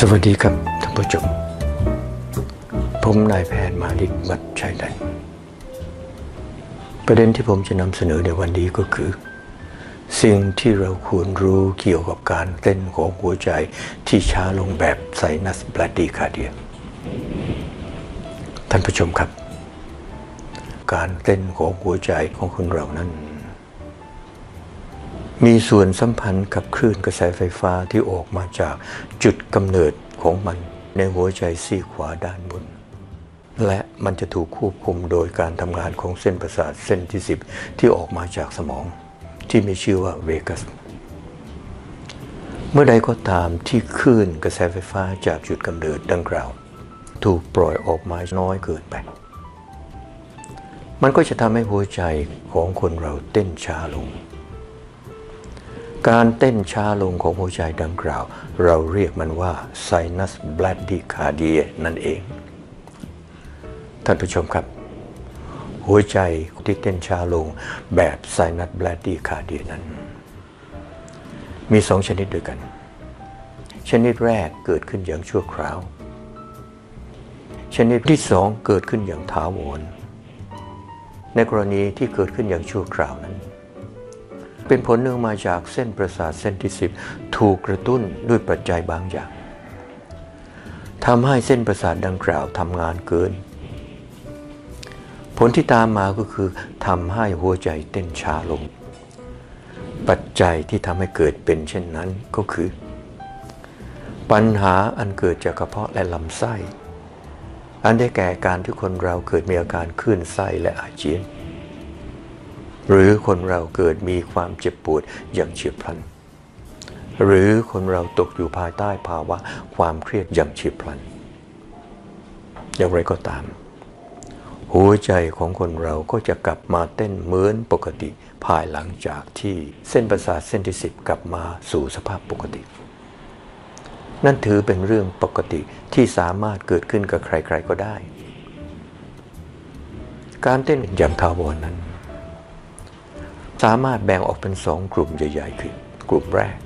สวัสดีครับท่านผู้ชม ผมนายแพทย์มาดิกบัตรชัยดันประเด็นที่ผมจะนำเสนอในวันนี้ก็คือ สิ่งที่เราควรรู้เกี่ยวกับการเต้นของหัวใจที่ช้าลงแบบไซนัสบลาดีคาเดีย ท่านผู้ชมครับ การเต้นของหัวใจของคนเรานั้น มีส่วนสัมพันธ์กับคลื่นกระแสไฟฟ้าที่ออกมาจากจุดกำเนิดของมันในหัวใจซีขวาด้านบน และมันจะถูกควบคุมโดยการทำงานของเส้นประสาทเส้นที่ 10 ที่ออกมาจากสมอง ที่มีชื่อว่าเวกัส เมื่อใดก็ตามที่คลื่นกระแสไฟฟ้าจากจุดกำเนิดดังกล่าว ถูกปล่อยออกมาน้อยเกินไป มันก็จะทำให้หัวใจของคนเราเต้นช้าลง การเต้นช้าลงของหัวใจดังกล่าว เราเรียกมันว่า sinus bradycardia นั่นเอง ท่านผู้ชมครับ หัวใจที่เต้นช้าลงแบบ sinus bradycardia นั้น มีสองชนิดด้วยกัน ชนิดแรกเกิดขึ้นอย่างชั่วคราว ชนิดที่สองเกิดขึ้นอย่างถาวรในกรณีที่เกิดขึ้นอย่างชั่วคราวนั้น เป็นผลเนื่องมาจากเส้นประสาทเส้นที่สิบถูกกระตุ้นด้วยปัจจัยบางอย่างทำให้เส้นประสาทดังกล่าวทำงานเกิน ผลที่ตามมาก็คือทำให้หัวใจเต้นช้าลง ปัจจัยที่ทำให้เกิดเป็นเช่นนั้นก็คือ ปัญหาอันเกิดจากกระเพาะและลำไส้ อันได้แก่การที่คนเราเกิดมีอาการคลื่นไส้และอาเจียน หรือคนเราเกิดมีความเจ็บปวดอย่างเฉียบพลัน หรือคนเราตกอยู่ภายใต้ภาวะความเครียดอย่างเฉียบพลัน อย่างไรก็ตาม หัวใจของคนเราก็จะกลับมาเต้นเหมือนปกติภายหลังจากที่เส้นประสาทเส้นที่สิบกลับมาสู่สภาพปกติ นั่นถือเป็นเรื่องปกติที่สามารถเกิดขึ้นกับใคร ๆก็ได้ การเต้นอย่างทาวรนั้น สามารถแบ่งออกเป็นสองกลุ่มใหญ่ๆคือกลุ่มแรก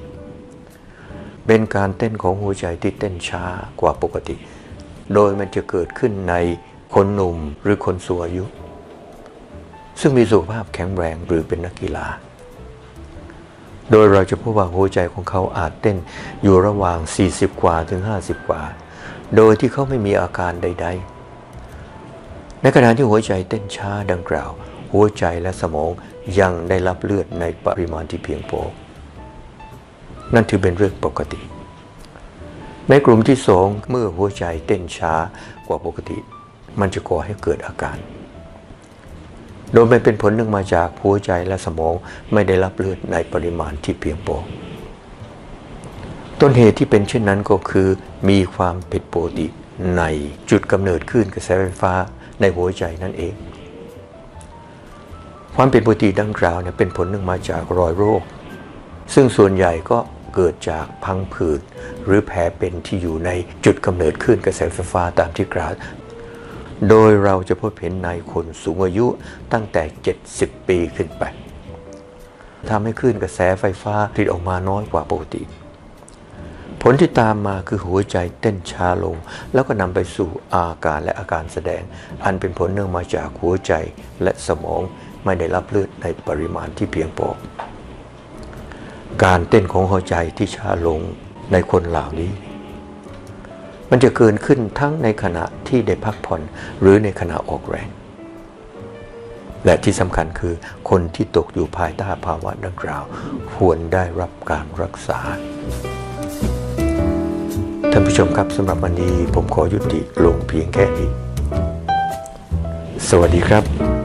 เป็นการเต้นของหัวใจที่เต้นช้ากว่าปกติ โดยมันจะเกิดขึ้นในคนหนุ่มหรือคนสูงอายุ ซึ่งมีสุขภาพแข็งแรงหรือเป็นนักกีฬา โดยเราจะพบว่าหัวใจของเขาอาจเต้นอยู่ระหว่าง 40 กว่าถึง 50 กว่า โดยที่เขาไม่มีอาการใด ๆ ในขณะที่หัวใจเต้นช้าดังกล่าว หัวใจและสมอง ยังได้รับเลือดในปริมาณที่เพียงพอ นั่นถือเป็นเรื่องปกติ ในกลุ่มที่สองเมื่อหัวใจเต้นช้ากว่าปกติ มันจะก่อให้เกิดอาการ โดยมันเป็นผลหนึ่งมาจากหัวใจและสมองไม่ได้รับเลือดในปริมาณที่เพียงพอ ต้นเหตุที่เป็นเช่นนั้นก็คือมีความผิดปกติในจุดกำเนิดคลื่นกระแสไฟฟ้าในหัวใจนั่นเอง ความผิดปกติดังกล่าวเนี่ยเป็นผลหนึ่งมาจากรอยโรค ซึ่งส่วนใหญ่ก็เกิดจากพังผืดหรือแผลเป็นที่อยู่ในจุดกำเนิดคลื่นกระแสไฟฟ้าตามที่กล่าวโดยเราจะพบเห็นในคนสูงอายุตั้งแต่ 70 ปีขึ้นไปทำให้คลื่นกระแสไฟฟ้าผลิตออกมาน้อยกว่าปกติ ผลที่ตามมาคือหัวใจเต้นช้าลง แล้วก็นำไปสู่อาการและอาการแสดง อันเป็นผลเนื่องมาจากหัวใจและสมอง ไม่ได้รับเลือดในปริมาณที่เพียงพอ การเต้นของหัวใจที่ช้าลงในคนเหล่านี้ มันจะเกิดขึ้นทั้งในขณะที่ได้พักผ่อนหรือในขณะออกแรง และที่สำคัญคือคนที่ตกอยู่ภายใต้ภาวะดังกล่าว ควรได้รับการรักษาท่านผู้ชมครับสำหรับวันนี้ผมขอยุติลงเพียงแค่นี้ สวัสดีครับ